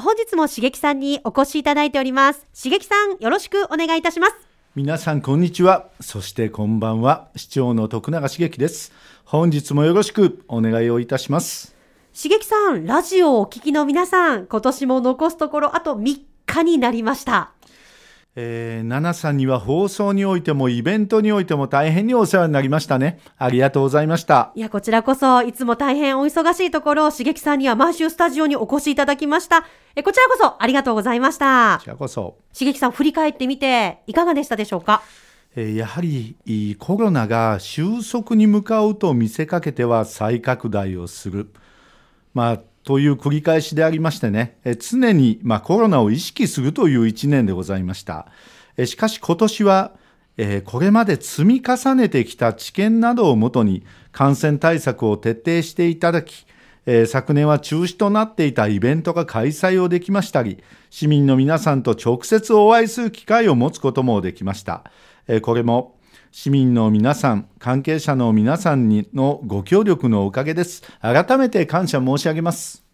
本日もしげきさんにお越しいただいております。しげきさんよろしくお願いいたします。皆さんこんにちは。そしてこんばんは市長の徳永茂樹です。本日もよろしくお願いをいたします。しげきさんラジオをお聞きの皆さん今年も残すところあと3日になりましたえー、ナナさんには放送においてもイベントにおいても大変にお世話になりましたね。ありがとうございました。いや、こちらこそいつも大変お忙しいところ、しげきさんには毎週スタジオにお越しいただきました。えこちらこそありがとうございました。こちらこそ。しげきさん振り返ってみていかがでしたでしょうか？えやはりコロナが収束に向かうと見せかけては再拡大をする。まあという繰り返しでありましてね、常に、ま、コロナを意識するという1年でございました。しかし今年は、これまで積み重ねてきた知見などをもとに感染対策を徹底していただき、昨年は中止となっていたイベントが開催をできましたり、市民の皆さんと直接お会いする機会を持つこともできました。これも市民の皆さん、関係者の皆さんにのご協力のおかげです。改めて感謝申し上げます。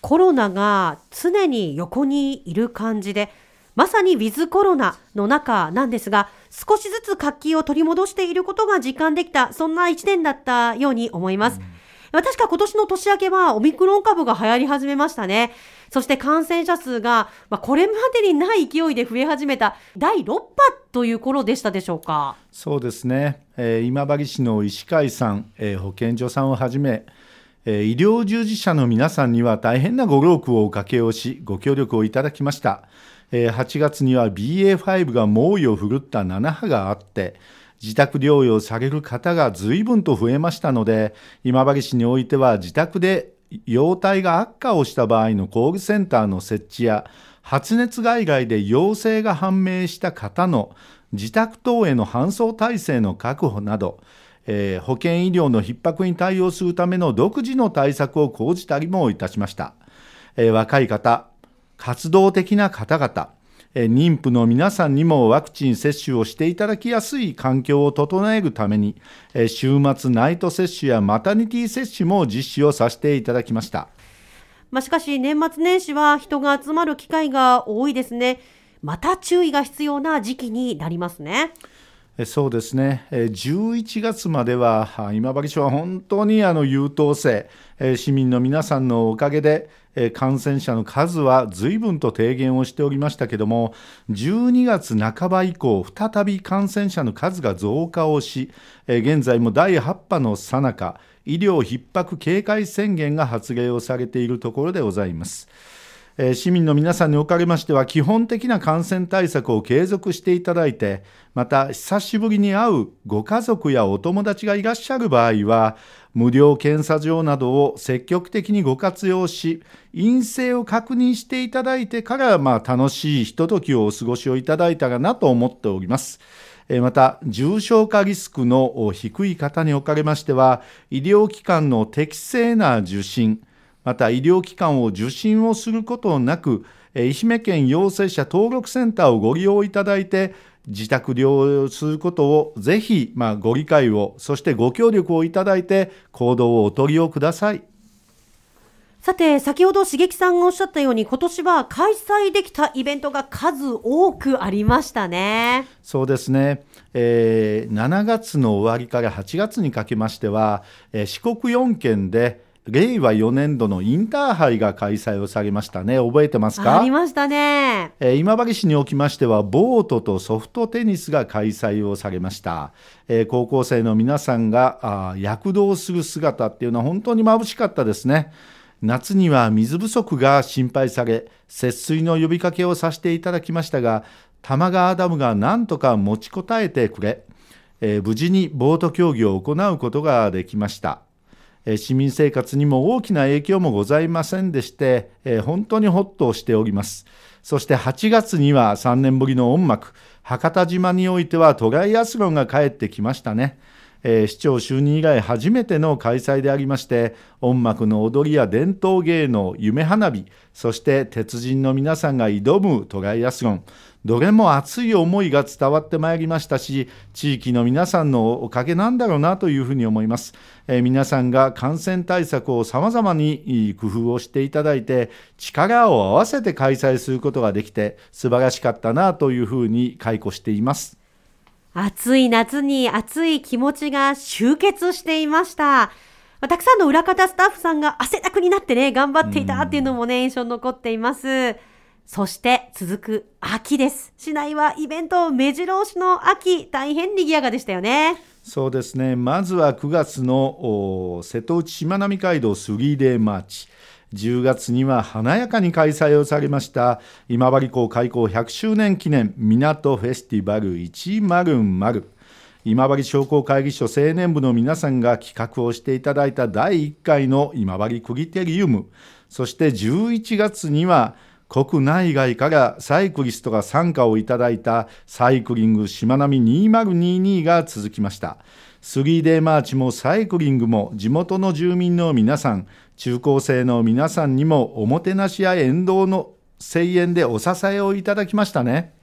コロナが常に横にいる感じで、まさにウィズコロナの中なんですが、少しずつ活気を取り戻していることが実感できた、そんな1年だったように思います。うん確か今年の年明けはオミクロン株が流行り始めましたね。そして感染者数が、まあ、これまでにない勢いで増え始めた第6波という頃でしたでしょうか。そうですね。えー、今治市の医師会さん、えー、保健所さんをはじめ、えー、医療従事者の皆さんには大変なご労苦をおかけをし、ご協力をいただきました。えー、8月には BA.5 が猛威を振るった7波があって、自宅療養される方が随分と増えましたので、今治市においては自宅で容体が悪化をした場合のコールセンターの設置や、発熱外来で陽性が判明した方の自宅等への搬送体制の確保など、えー、保健医療の逼迫に対応するための独自の対策を講じたりもいたしました。えー、若い方、活動的な方々、妊婦の皆さんにもワクチン接種をしていただきやすい環境を整えるために、週末ナイト接種やマタニティ接種も実施をさせていただきました。まあ、しかし年末年始は人が集まる機会が多いですね。また注意が必要な時期になりますね。そうですね、11月までは今治市は本当にあの優等生、市民の皆さんのおかげで、感染者の数は随分と低減をしておりましたけども、12月半ば以降、再び感染者の数が増加をし、現在も第8波のさなか、医療逼迫警戒宣言が発令をされているところでございます。市民の皆さんにおかれましては、基本的な感染対策を継続していただいて、また久しぶりに会うご家族やお友達がいらっしゃる場合は、無料検査場などを積極的にご活用し、陰性を確認していただいてから、まあ、楽しいひとときをお過ごしをいただいたらなと思っております。また、重症化リスクの低い方におかれましては、医療機関の適正な受診、また医療機関を受診をすることなく、愛媛県陽性者登録センターをご利用いただいて、自宅療養することをぜひ、まあ、ご理解を、そしてご協力をいただいて、行動をお取りをください。さて、先ほど刺激さんがおっしゃったように、今年は開催できたイベントが数多くありましたね。そうですね。えー、7月の終わりから8月にかけましては、えー、四国4県で、令和4年度のインターハイが開催をされましたね。覚えてますか？ありましたね、えー、今治市におきましてはボートとソフトテニスが開催をされました、えー、高校生の皆さんがあ躍動する姿っていうのは本当に眩しかったですね。夏には水不足が心配され節水の呼びかけをさせていただきましたが玉川ダムが何とか持ちこたえてくれ、えー、無事にボート競技を行うことができました市民生活にも大きな影響もございませんでして、本当にほっとしております。そして8月には3年ぶりの音楽、博多島においてはトライアスロンが帰ってきましたね。えー、市長就任以来初めての開催でありまして音楽の踊りや伝統芸能夢花火そして鉄人の皆さんが挑むトライアスロンどれも熱い思いが伝わってまいりましたし地域の皆さんのおかげなんだろうなというふうに思います、えー、皆さんが感染対策をさまざまに工夫をしていただいて力を合わせて開催することができて素晴らしかったなというふうに解雇しています。暑い夏に熱い気持ちが集結していました。たくさんの裏方スタッフさんが汗だくになってね頑張っていたっていうのもね印象に残っています。そして続く秋です。市内はイベント目白押しの秋、大変賑やかでしたよね。そうですね。まずは9月の瀬戸内しまなみ海道 3day マーチ。10月には華やかに開催をされました今治港開港100周年記念港フェスティバル100今治商工会議所青年部の皆さんが企画をしていただいた第1回の今治クリテリウムそして11月には国内外からサイクリストが参加をいただいたサイクリングしまなみ2022が続きました。スリーデーマーチもサイクリングも地元の住民の皆さん中高生の皆さんにもおもてなしや沿道の声援でお支えをいただきましたね。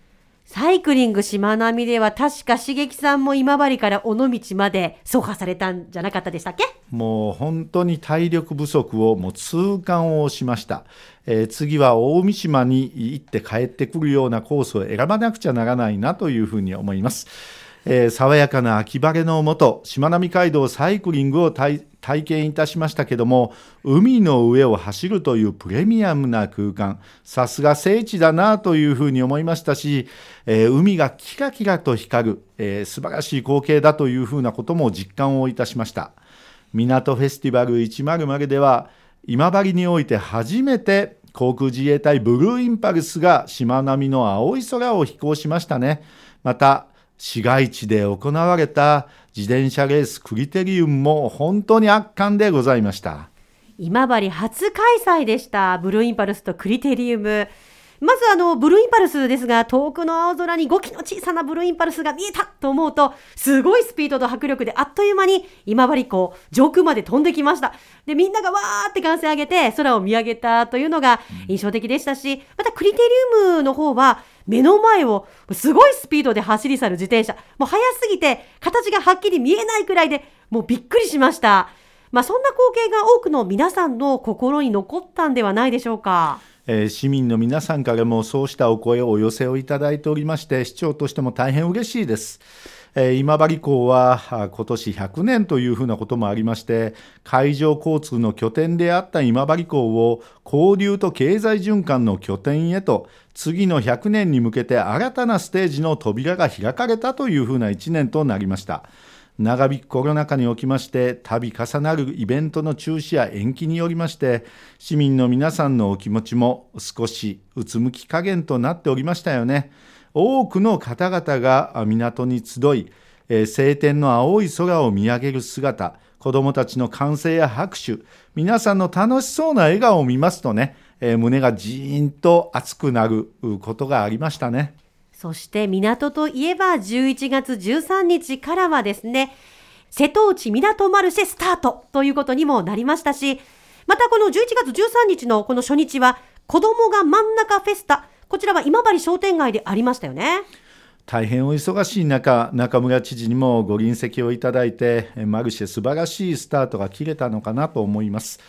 サイクリングしまなみでは確か茂木さんも今治から尾道まで走破されたんじゃなかったでしたっけ？もう本当に体力不足をもう痛感をしました、えー、次は大三島に行って帰ってくるようなコースを選ばなくちゃならないなというふうに思います、えー、爽やかな秋晴れのもとしまなみ海道サイクリングを体験いたしましたけども海の上を走るというプレミアムな空間さすが聖地だなというふうに思いましたし、えー、海がキラキラと光る、えー、素晴らしい光景だというふうなことも実感をいたしました。港フェスティバル100では今治において初めて航空自衛隊ブルーインパルスがしまなみの青い空を飛行しましたね。また市街地で行われた自転車レースクリテリウムも本当に圧巻でございました。今治初開催でした。ブルーインパルスとクリテリウム。まずあのブルーインパルスですが遠くの青空に5機の小さなブルーインパルスが見えたと思うとすごいスピードと迫力であっという間に今治港上空まで飛んできました。でみんながわーって歓声上げて空を見上げたというのが印象的でした。しまたクリテリウムの方は目の前をすごいスピードで走り去る自転車。もう速すぎて形がはっきり見えないくらいでもうびっくりしました。まあ、そんな光景が多くの皆さんの心に残ったんではないでしょうか。え市民の皆さんからもそうしたお声をお寄せをいただいておりまして市長としても大変嬉しいです。え今治港は今年100年というふうなこともありまして海上交通の拠点であった今治港を交流と経済循環の拠点へと次の100年に向けて新たなステージの扉が開かれたというふうな1年となりました。長引くコロナ禍におきまして度重なるイベントの中止や延期によりまして市民の皆さんのお気持ちも少しうつむき加減となっておりましたよね多くの方々が港に集い、えー、晴天の青い空を見上げる姿子どもたちの歓声や拍手皆さんの楽しそうな笑顔を見ますとね、えー、胸がジーンと熱くなることがありましたね。そして港といえば11月13日からはですね、瀬戸内港マルシェスタートということにもなりましたし、またこの11月13日のこの初日は、子供が真ん中フェスタ、こちらは今治商店街でありましたよね。大変お忙しい中、中村知事にもご臨席をいただいて、マルシェ素晴らしいスタートが切れたのかなと思います。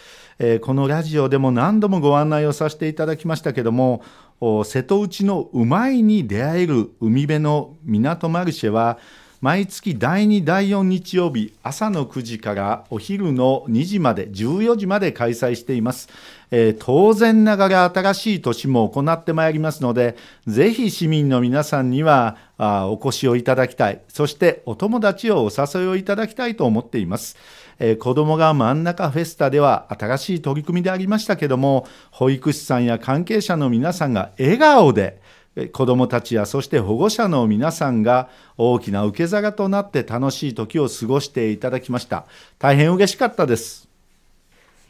えー、このラジオでも何度もご案内をさせていただきましたけども瀬戸内のうまいに出会える海辺の港マルシェは毎月第2第4日曜日朝の9時からお昼の2時まで14時まで開催しています、えー、当然ながら新しい年も行ってまいりますのでぜひ市民の皆さんにはお越しをいただきたい。そしてお友達をお誘いをいただきたいと思っています。えー、子どもが真ん中フェスタでは新しい取り組みでありましたけども保育士さんや関係者の皆さんが笑顔で子どもたちやそして保護者の皆さんが大きな受け皿となって楽しい時を過ごしていただきました。大変嬉しかったです。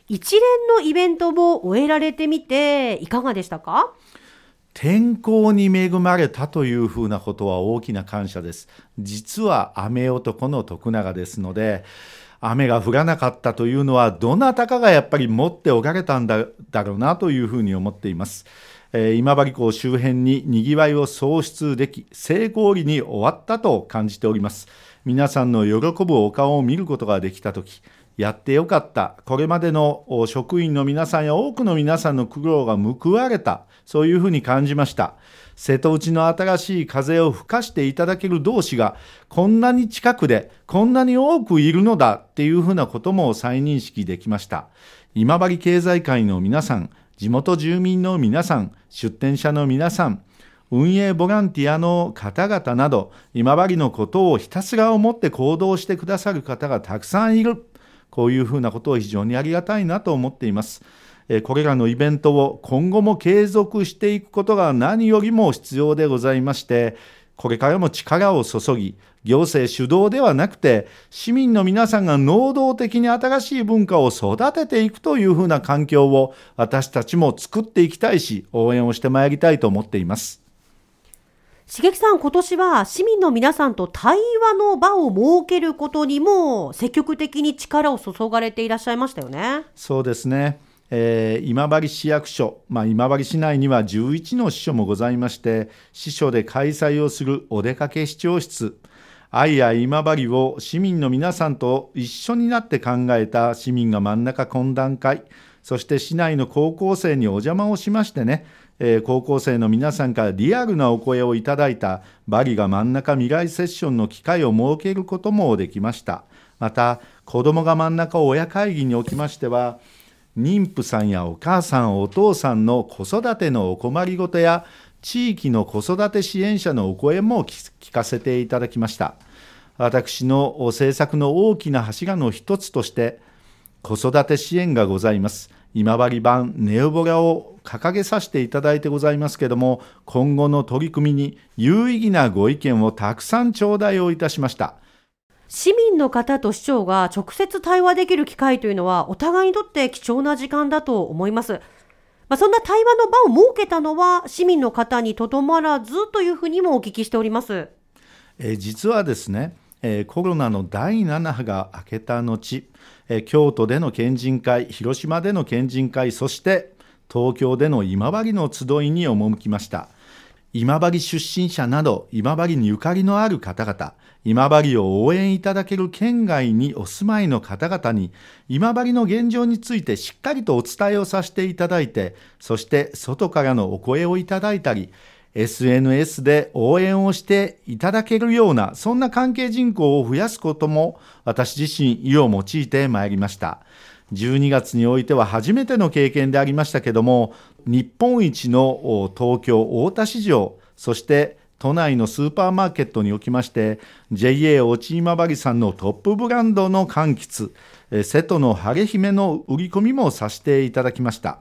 一連のイベントを終えられてみていかがでしたか？天候に恵まれたというふうなことは大きな感謝です。実は雨男の徳永ですので雨が降らなかったというのはどなたかがやっぱり持っておかれたんだだろうなというふうに思っています。えー、今治港周辺ににぎわいを創出でき成功裏に終わったと感じております。皆さんの喜ぶお顔を見ることができた時やってよかった。これまでの職員の皆さんや多くの皆さんの苦労が報われた。そういうふうに感じました。瀬戸内の新しい風を吹かしていただける同士がこんなに近くでこんなに多くいるのだっていうふうなことも再認識できました今治経済界の皆さん地元住民の皆さん出店者の皆さん運営ボランティアの方々など今治のことをひたすら思って行動してくださる方がたくさんいるこういうふうなことを非常にありがたいなと思っています。これらのイベントを今後も継続していくことが何よりも必要でございまして、これからも力を注ぎ、行政主導ではなくて、市民の皆さんが能動的に新しい文化を育てていくというふうな環境を私たちも作っていきたいし、応援をしてまいりたいと思っています。茂木さん、今年は市民の皆さんと対話の場を設けることにも積極的に力を注がれていらっしゃいましたよね。そうですね。えー、今治市役所、まあ、今治市内には11の支所もございまして、支所で開催をするお出かけ市長室、愛や今治を市民の皆さんと一緒になって考えた市民が真ん中懇談会、そして市内の高校生にお邪魔をしましてね、えー、高校生の皆さんからリアルなお声をいただいたバリが真ん中未来セッションの機会を設けることもできました。また、子どもが真ん中親会議におきましては、妊婦さんやお母さん、お父さんの子育てのお困りごとや、地域の子育て支援者のお声も聞かせていただきました。私の政策の大きな柱の一つとして、子育て支援がございます。今治版ネオボラを掲げさせていただいてございますけれども、今後の取り組みに有意義なご意見をたくさん頂戴をいたしました。市民の方と市長が直接対話できる機会というのは、お互いにとって貴重な時間だと思います。まあ、そんな対話の場を設けたのは、市民の方にとどまらずというふうにもお聞きしております。え実はですね、えコロナの第7波が明けた後、え京都での県人会、広島での県人会、そして東京での今治の集いに赴きました。今治出身者など今治にゆかりのある方々、今治を応援いただける県外にお住まいの方々に今治の現状についてしっかりとお伝えをさせていただいて、そして外からのお声をいただいたり、SNS で応援をしていただけるような、そんな関係人口を増やすことも私自身意を用いてまいりました。12月においては初めての経験でありましたけども、日本一の東京大田市場、そして都内のスーパーマーケットにおきまして JA 落今治さんのトップブランドの柑橘瀬戸の晴れ姫の売り込みもさせていただきました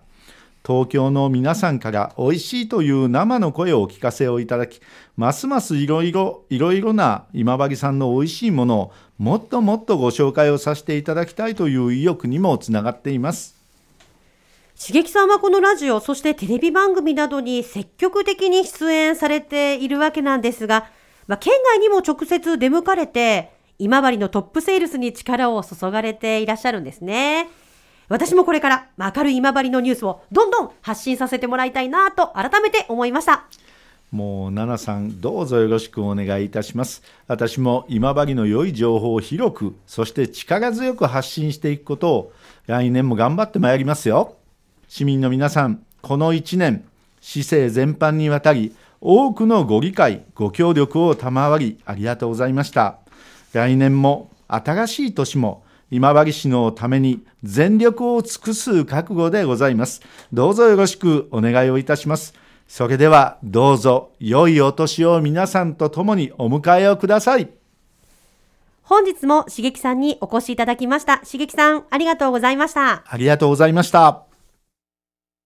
東京の皆さんから美味しいという生の声をお聞かせをいただき、ますますいろいろ、いろいろな今治さんの美味しいものをもっともっとご紹介をさせていただきたいという意欲にもつながっています。刺激さんはこのラジオ、そしてテレビ番組などに積極的に出演されているわけなんですが、まあ、県外にも直接出向かれて、今治のトップセールスに力を注がれていらっしゃるんですね。私もこれから明るい今治のニュースをどんどん発信させてもらいたいなと改めて思いました。もう奈々さんどうぞよろしくお願いいたします私も今治の良い情報を広くそして力強く発信していくことを来年も頑張ってまいりますよ市民の皆さんこの1年市政全般にわたり多くのご理解ご協力を賜りありがとうございました来年も新しい年も今治市のために全力を尽くす覚悟でございます。どうぞよろしくお願いをいたします。それではどうぞ良いお年を皆さんと共にお迎えをください。本日もしげきさんにお越しいただきました。しげきさん、ありがとうございました。ありがとうございました。